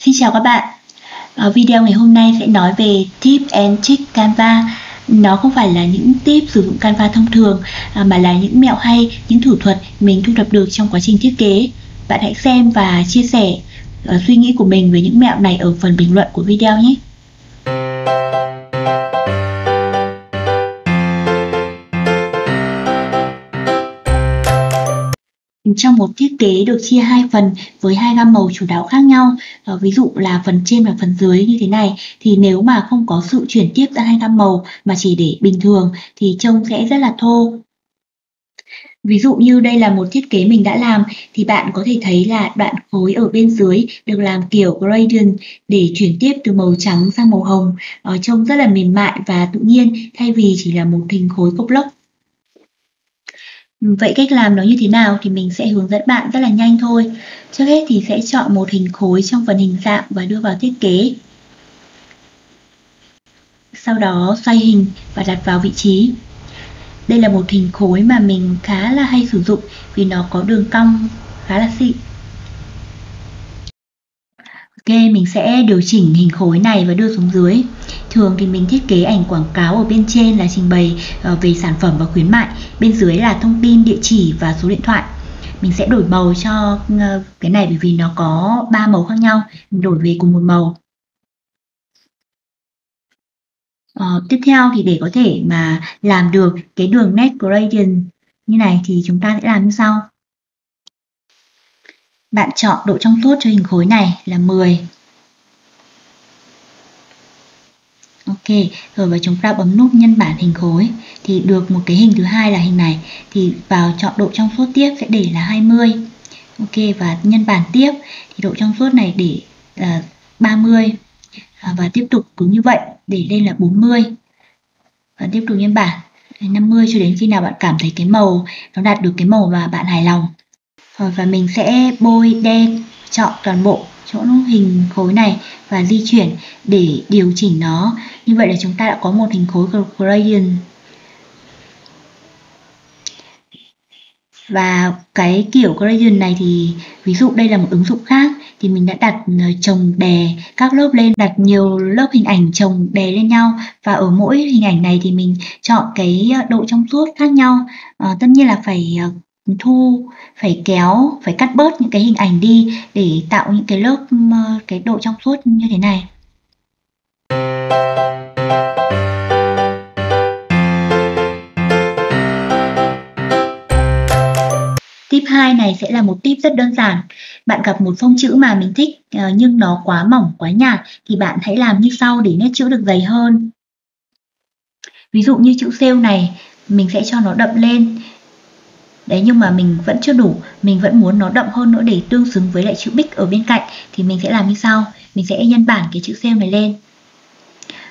Xin chào các bạn. Ở Video ngày hôm nay sẽ nói về Tip and Trick Canva. Nó không phải là những tip sử dụng Canva thông thường à, Mà là những mẹo hay, những thủ thuật mình thu thập được trong quá trình thiết kế. Bạn hãy xem và chia sẻ ờ, suy nghĩ của mình về những mẹo này ở phần bình luận của video nhé. Trong một thiết kế được chia hai phần với hai gam màu chủ đạo khác nhau à, ví dụ là phần trên và phần dưới như thế này thì nếu mà không có sự chuyển tiếp giữa hai gam màu mà chỉ để bình thường thì trông sẽ rất là thô Ví dụ như đây là một thiết kế mình đã làm thì bạn có thể thấy là đoạn khối ở bên dưới được làm kiểu gradient để chuyển tiếp từ màu trắng sang màu hồng. Ờ, trông rất là mềm mại và tự nhiên thay vì chỉ là một hình khối cốc lốc. Vậy cách làm nó như thế nào thì mình sẽ hướng dẫn bạn rất là nhanh thôi. Trước hết thì sẽ chọn một hình khối trong phần hình dạng và đưa vào thiết kế. Sau đó xoay hình và đặt vào vị trí. Đây là một hình khối mà mình khá là hay sử dụng vì nó có đường cong khá là xịn. Ok, mình sẽ điều chỉnh hình khối này và đưa xuống dưới. Thường thì mình thiết kế ảnh quảng cáo ở bên trên là trình bày ờ, về sản phẩm và khuyến mại, bên dưới là thông tin, địa chỉ và số điện thoại. Mình sẽ đổi màu cho ờ, cái này bởi vì nó có ba màu khác nhau, mình đổi về cùng một màu. Uh, tiếp theo thì để có thể mà làm được cái đường nét gradient như này thì chúng ta sẽ làm như sau. Bạn chọn độ trong suốt cho hình khối này là 10. Ok, rồi và chúng ta bấm nút nhân bản hình khối thì được một cái hình thứ hai là hình này thì vào chọn độ trong suốt tiếp sẽ để là 20. Ok và nhân bản tiếp thì độ trong suốt này để là 30 à, và tiếp tục cứ như vậy để lên là 40 và tiếp tục nhân bản 50 cho đến khi nào bạn cảm thấy cái màu nó đạt được cái màu mà bạn hài lòng. Rồi và mình sẽ bôi đen chọn toàn bộ chỗ hình khối này và di chuyển để điều chỉnh nó. Như vậy là chúng ta đã có một hình khối gradient. Và cái kiểu gradient này thì ví dụ đây là một ứng dụng khác thì mình đã đặt ờ, chồng đè các lớp lên đặt nhiều lớp hình ảnh chồng đè lên nhau. Và ở mỗi hình ảnh này thì mình chọn cái ờ, độ trong suốt khác nhau. À, tất nhiên là phải thu phải kéo phải cắt bớt những cái hình ảnh đi để tạo những cái lớp ờ, cái độ trong suốt như thế này Tip 2 này sẽ là một tip rất đơn giản. Bạn gặp một phông chữ mà mình thích ờ, nhưng nó quá mỏng, quá nhạt thì bạn hãy làm như sau để nét chữ được dày hơn. Ví dụ như chữ sale này, mình sẽ cho nó đậm lên. Đấy nhưng mà mình vẫn chưa đủ, mình vẫn muốn nó đậm hơn nữa để tương xứng với lại chữ big ở bên cạnh thì mình sẽ làm như sau. Mình sẽ nhân bản cái chữ sale này lên.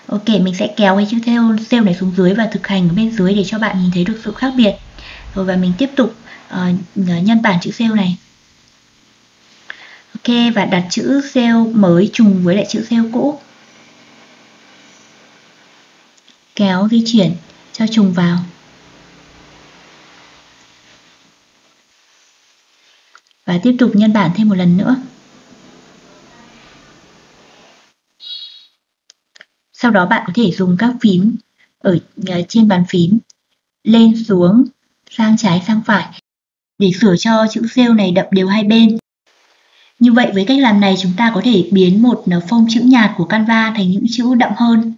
Ok, mình sẽ kéo cái chữ sale, sale này xuống dưới và thực hành ở bên dưới để cho bạn nhìn thấy được sự khác biệt. Rồi và mình tiếp tục uh, nhân bản chữ sale này ok và đặt chữ sale mới trùng với lại chữ sale cũ kéo di chuyển cho trùng vào và tiếp tục nhân bản thêm một lần nữa sau đó bạn có thể dùng các phím ở ờ, trên bàn phím lên xuống, sang trái, sang phải để sửa cho chữ siêu này đậm đều hai bên. Như vậy với cách làm này chúng ta có thể biến một ờ, phông chữ nhạt của Canva thành những chữ đậm hơn.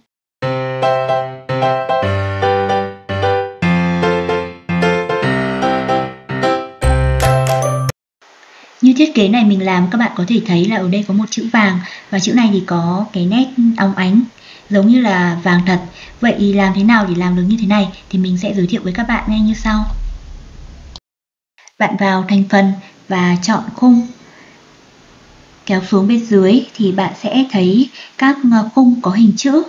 Thiết kế này mình làm các bạn có thể thấy là ở đây có một chữ vàng và chữ này thì có cái nét óng ánh giống như là vàng thật. Vậy làm thế nào để làm được như thế này thì mình sẽ giới thiệu với các bạn ngay như sau. Bạn vào thành phần và chọn khung. Kéo xuống bên dưới thì bạn sẽ thấy các ờ, khung có hình chữ.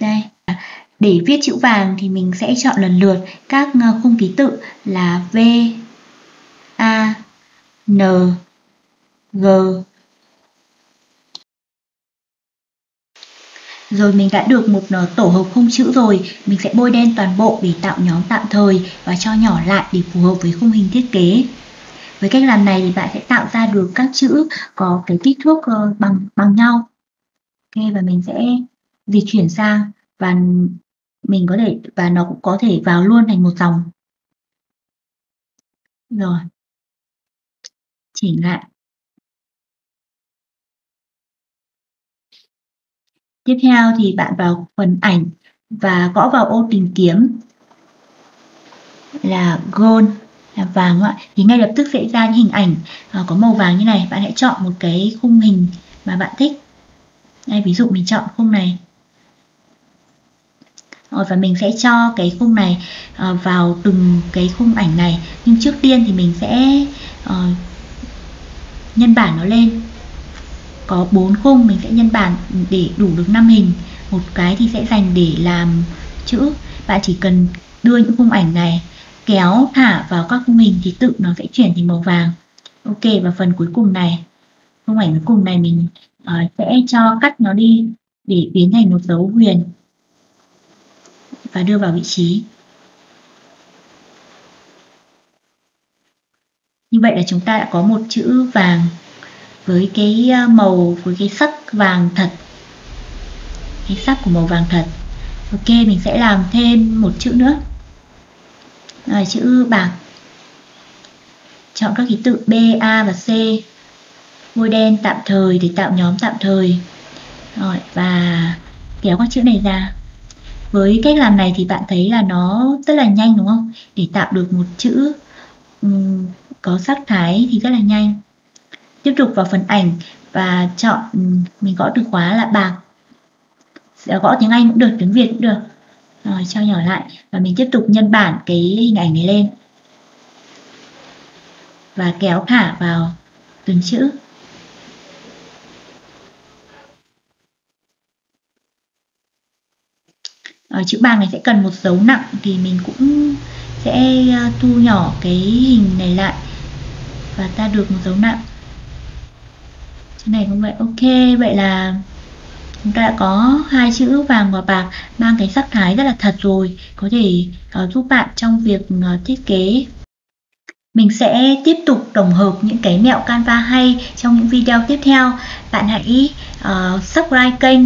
Đây. Để viết chữ vàng thì mình sẽ chọn lần lượt các ờ, khung ký tự là V, A, N, G, Rồi mình đã được một ờ, tổ hợp khung chữ rồi, mình sẽ bôi đen toàn bộ để tạo nhóm tạm thời và cho nhỏ lại để phù hợp với khung hình thiết kế. với cách làm này thì bạn sẽ tạo ra được các chữ có cái kích thước ờ, bằng bằng nhau. Ok và mình sẽ di chuyển sang và mình có thể và nó cũng có thể vào luôn thành một dòng. Rồi chỉnh lại. Tiếp theo thì bạn vào phần ảnh và gõ vào ô tìm kiếm. Là gold là vàng ạ. Thì ngay lập tức sẽ ra những hình ảnh ờ, có màu vàng như này. Bạn hãy chọn một cái khung hình mà bạn thích. Đây ví dụ mình chọn khung này. Rồi và mình sẽ cho cái khung này uh, vào từng cái khung ảnh này. Nhưng trước tiên thì mình sẽ uh, nhân bản nó lên. Có bốn khung mình sẽ nhân bản để đủ được 5 hình. Một cái thì sẽ dành để làm chữ. Bạn chỉ cần đưa những khung ảnh này kéo thả vào các khung hình thì tự nó sẽ chuyển thành màu vàng. Ok và phần cuối cùng này. Khung ảnh cuối cùng này mình uh, sẽ cho cắt nó đi để biến thành một dấu huyền và đưa vào vị trí. Như vậy là chúng ta đã có một chữ vàng với cái ờ, màu với cái sắc vàng thật. Cái sắc của màu vàng thật. Ok mình sẽ làm thêm một chữ nữa. Rồi chữ bạc. Chọn các ký tự B, A và C. Bôi đen tạm thời để tạo nhóm tạm thời. Rồi và kéo các chữ này ra. Với cách làm này thì bạn thấy là nó rất là nhanh đúng không? Để tạo được một chữ um, có sắc thái thì rất là nhanh. Tiếp tục vào phần ảnh và chọn ừ, mình gõ từ khóa là bạc. Sẽ gõ tiếng Anh cũng được, tiếng Việt cũng được. Rồi cho nhỏ lại. Và mình tiếp tục nhân bản cái hình ảnh này lên. Và kéo thả vào từng chữ. Ở chữ bàn này sẽ cần một dấu nặng thì mình cũng sẽ ờ, thu nhỏ cái hình này lại và ta được một dấu nặng. Chữ này cũng vậy. Ok vậy là chúng ta đã có hai chữ vàng và bạc mang cái sắc thái rất là thật rồi. Có thể uh, giúp bạn trong việc uh, thiết kế. Mình sẽ tiếp tục tổng hợp những cái mẹo Canva hay trong những video tiếp theo. Bạn hãy uh, subscribe kênh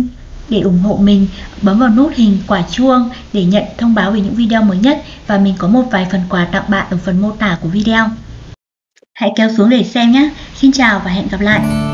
để ủng hộ mình, bấm vào nút hình quả chuông để nhận thông báo về những video mới nhất. Và mình có một vài phần quà tặng bạn ở phần mô tả của video. Hãy kéo xuống để xem nhé. Xin chào và hẹn gặp lại.